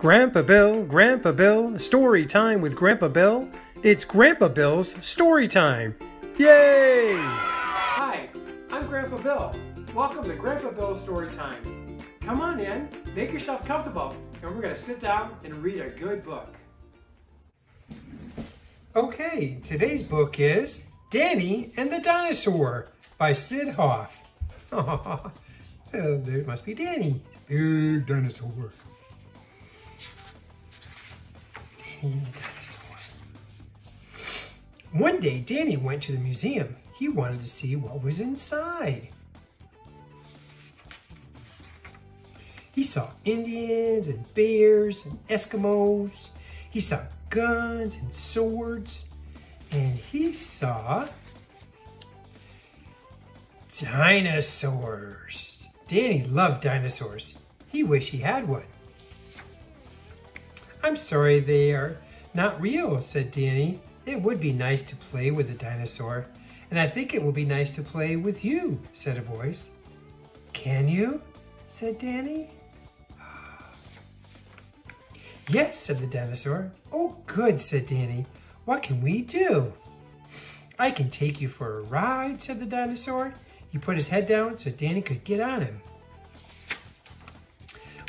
Grandpa Bill, Grandpa Bill, story time with Grandpa Bill. It's Grandpa Bill's story time. Yay! Hi, I'm Grandpa Bill. Welcome to Grandpa Bill's story time. Come on in, make yourself comfortable, and we're going to sit down and read a good book. Okay, today's book is Danny and the Dinosaur by Syd Hoff. Oh, there must be Danny. Big dinosaur. The dinosaur. One day, Danny went to the museum. He wanted to see what was inside. He saw Indians and bears and Eskimos. He saw guns and swords. And he saw dinosaurs. Danny loved dinosaurs. He wished he had one. I'm sorry they are not real, said Danny. It would be nice to play with a dinosaur. And I think it will be nice to play with you, said a voice. Can you? said Danny. Yes, said the dinosaur. Oh, good, said Danny. What can we do? I can take you for a ride, said the dinosaur. He put his head down so Danny could get on him.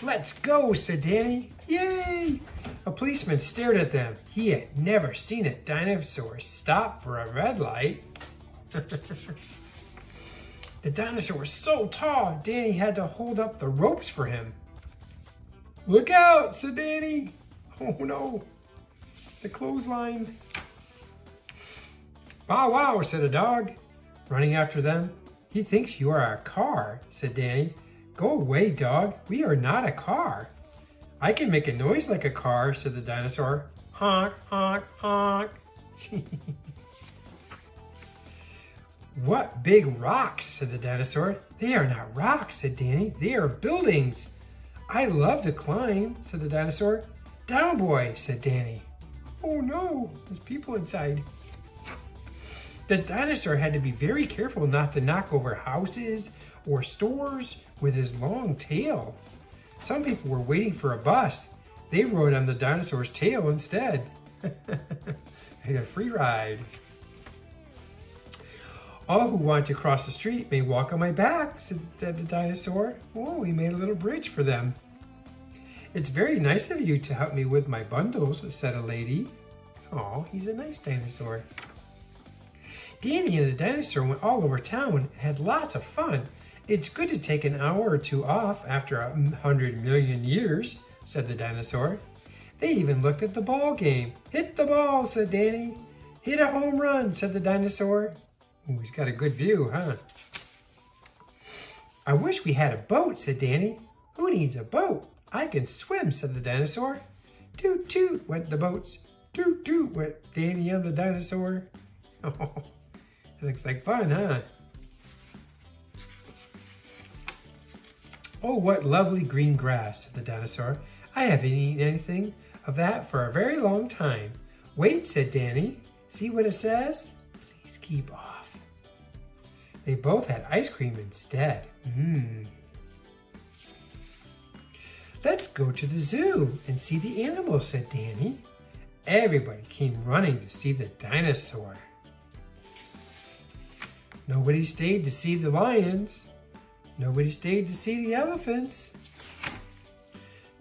Let's go, said Danny. Yay! A policeman stared at them. He had never seen a dinosaur stop for a red light. the dinosaur was so tall, Danny had to hold up the ropes for him. Look out, said Danny. Oh no, the clothesline. Bow wow, said a dog, running after them. He thinks you are a car, said Danny. Go away, dog. We are not a car. I can make a noise like a car, said the dinosaur. Honk, honk, honk. what big rocks, said the dinosaur. They are not rocks, said Danny. They are buildings. I love to climb, said the dinosaur. Down, boy, said Danny. Oh no, there's people inside. The dinosaur had to be very careful not to knock over houses or stores with his long tail. Some people were waiting for a bus. They rode on the dinosaur's tail instead. they got a free ride. All who want to cross the street may walk on my back, said the dinosaur. Oh, we made a little bridge for them. It's very nice of you to help me with my bundles, said a lady. Oh, he's a nice dinosaur. Danny and the dinosaur went all over town and had lots of fun. It's good to take an hour or two off after a hundred million years, said the dinosaur. They even looked at the ball game. Hit the ball, said Danny. Hit a home run, said the dinosaur. Ooh, he's got a good view, huh? I wish we had a boat, said Danny. Who needs a boat? I can swim, said the dinosaur. Toot toot went the boats. Toot toot went Danny and the dinosaur. Oh, it looks like fun, huh? Oh, what lovely green grass, said the dinosaur. I haven't eaten anything of that for a very long time. Wait, said Danny. See what it says? Please keep off. They both had ice cream instead. Mmm. Let's go to the zoo and see the animals, said Danny. Everybody came running to see the dinosaur. Nobody stayed to see the lions. Nobody stayed to see the elephants.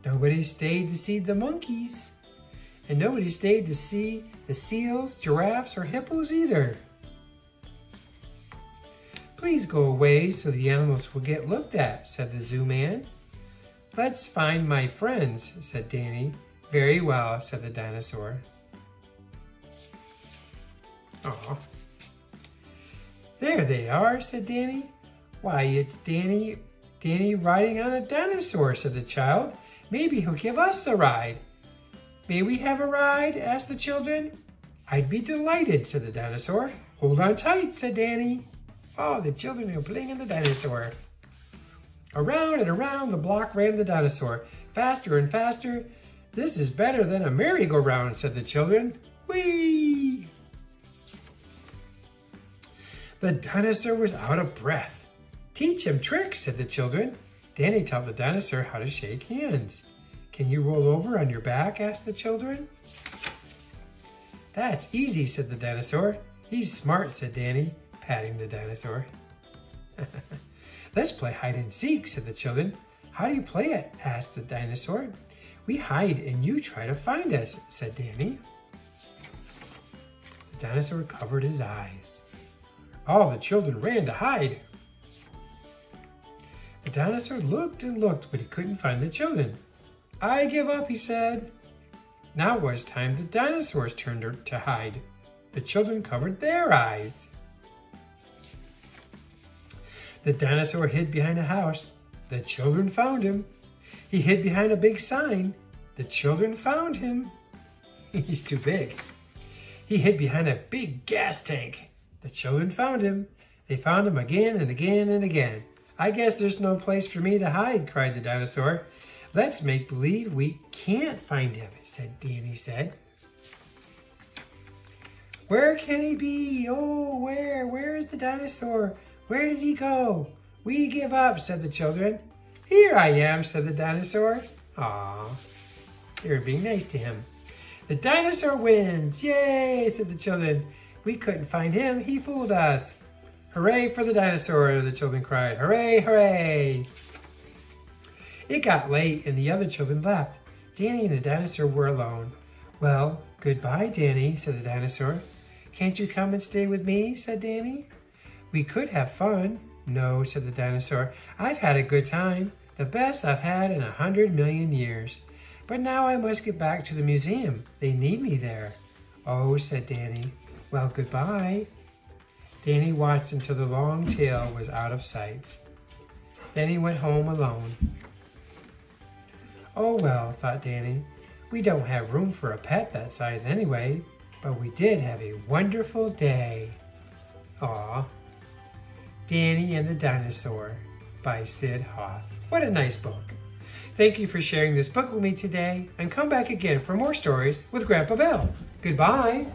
Nobody stayed to see the monkeys. And nobody stayed to see the seals, giraffes, or hippos either. Please go away so the animals will get looked at, said the zoo man. Let's find my friends, said Danny. Very well, said the dinosaur. Aw. There they are, said Danny. Why, it's Danny, Danny riding on a dinosaur, said the child. Maybe he'll give us a ride. May we have a ride? asked the children. I'd be delighted, said the dinosaur. Hold on tight, said Danny. Oh, the children are playing on the dinosaur. Around and around the block ran the dinosaur, faster and faster. This is better than a merry-go-round, said the children. Whee! The dinosaur was out of breath. Teach him tricks, said the children. Danny taught the dinosaur how to shake hands. Can you roll over on your back? asked the children. That's easy, said the dinosaur. He's smart, said Danny, patting the dinosaur. Let's play hide and seek, said the children. How do you play it? asked the dinosaur. We hide and you try to find us, said Danny. The dinosaur covered his eyes. All the children ran to hide. The dinosaur looked and looked, but he couldn't find the children. I give up, he said. Now it was time the dinosaurs turned to hide. The children covered their eyes. The dinosaur hid behind a house. The children found him. He hid behind a big sign. The children found him. He's too big. He hid behind a big gas tank. The children found him. They found him again and again and again. I guess there's no place for me to hide, cried the dinosaur. Let's make believe we can't find him, said Danny said. Where can he be? Oh, where? Where is the dinosaur? Where did he go? We give up, said the children. Here I am, said the dinosaur. Aw, they were being nice to him. The dinosaur wins. Yay, said the children. We couldn't find him. He fooled us. Hooray for the dinosaur, the children cried. Hooray, hooray. It got late and the other children left. Danny and the dinosaur were alone. Well, goodbye, Danny, said the dinosaur. Can't you come and stay with me, said Danny. We could have fun. No, said the dinosaur. I've had a good time. The best I've had in a hundred million years. But now I must get back to the museum. They need me there. Oh, said Danny. Well, goodbye. Danny watched until the long tail was out of sight. Then he went home alone. Oh well, thought Danny. We don't have room for a pet that size anyway, but we did have a wonderful day. Aw. Danny and the Dinosaur by Syd Hoff. What a nice book. Thank you for sharing this book with me today, and come back again for more stories with Grandpa Bill. Goodbye.